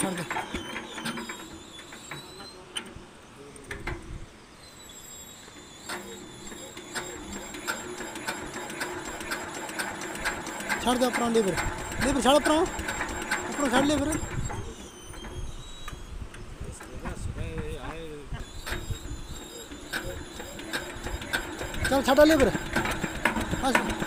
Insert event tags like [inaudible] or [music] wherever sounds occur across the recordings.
ਛੱਡ ਦੇ ਛੱਡ ਦੇ ਉੱਪਰੋਂ ਲੇਬਰ ਲੇਬਰ ਛੱਡ ਉੱਪਰੋਂ ਉੱਪਰੋਂ ਛੱਡ ਲੇਬਰ ਚੱਲ ਛੱਡ ਲੇਬਰ ਬਸ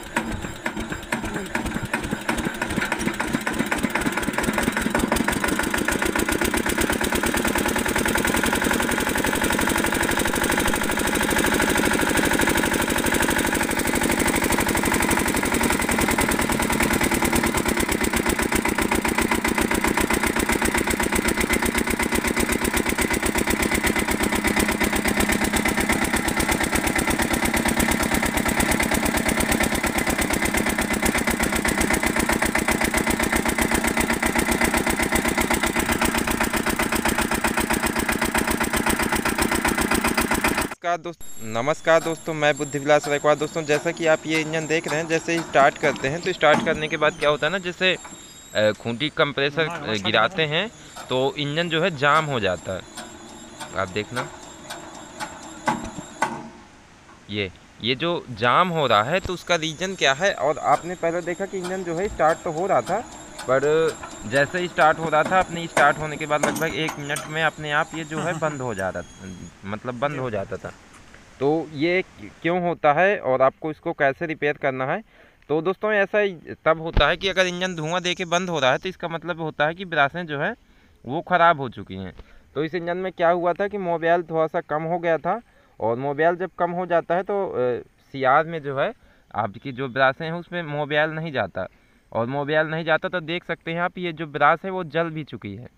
नमस्कार दोस्त, नमस्कार दोस्तों, मैं बुद्धि विलास रैकवार। दोस्तों, जैसा कि आप ये इंजन देख रहे हैं, जैसे ही स्टार्ट करते हैं तो स्टार्ट करने के बाद क्या होता है ना, जैसे खूंटी कंप्रेसर गिराते हैं तो इंजन जो है जाम हो जाता है। आप देखना। ये ये जो जाम हो रहा है तो उसका रीज़न क्या है? और आपने पहले देखा कि इंजन जो है स्टार्ट तो हो रहा था पर जैसे ही स्टार्ट हो रहा था अपने स्टार्ट होने के बाद लगभग एक मिनट में अपने आप ये जो है [laughs] बंद हो जा रहा मतलब बंद हो जाता था। तो ये क्यों होता है और आपको इसको कैसे रिपेयर करना है? तो दोस्तों ऐसा तब होता है कि अगर इंजन धुआँ दे के बंद हो रहा है तो इसका मतलब होता है कि ब्रासें जो है वो ख़राब हो चुकी हैं। तो इस इंजन में क्या हुआ था कि मोबाइल थोड़ा सा कम हो गया था और मोबाइल जब कम हो जाता है तो सी में जो है आपकी जो ब्रासें हैं उसमें मोबाइल नहीं जाता। और मोबाइल नहीं जाता तो देख सकते हैं आप, ये जो ब्रास है वो जल भी चुकी है।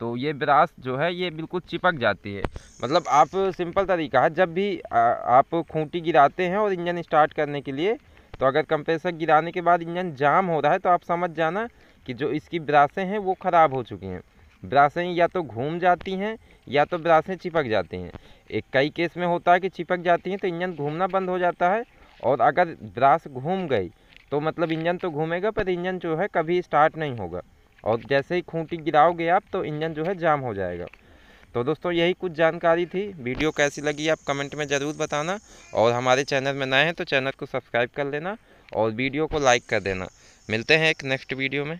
तो ये ब्रास जो है, ये बिल्कुल चिपक जाती है। मतलब आप सिंपल तरीका है, जब भी आप खूंटी गिराते हैं और इंजन स्टार्ट करने के लिए तो अगर कंप्रेसर गिराने के बाद इंजन जाम हो रहा है तो आप समझ जाना कि जो इसकी ब्रासें हैं, वो ख़राब हो चुकी हैं। ब्रासें या तो घूम जाती हैं, या तो ब्रासें चिपक जाती हैं। एक कई केस में होता है कि चिपक जाती हैं तो इंजन घूमना बंद हो जाता है, और अगर ब्रास घूम गई तो मतलब इंजन तो घूमेगा, पर इंजन जो है कभी स्टार्ट नहीं होगा। और जैसे ही खूंटी गिराओगे आप तो इंजन जो है जाम हो जाएगा। तो दोस्तों, यही कुछ जानकारी थी। वीडियो कैसी लगी आप कमेंट में ज़रूर बताना। और हमारे चैनल में नए हैं तो चैनल को सब्सक्राइब कर लेना और वीडियो को लाइक कर देना। मिलते हैं एक नेक्स्ट वीडियो में।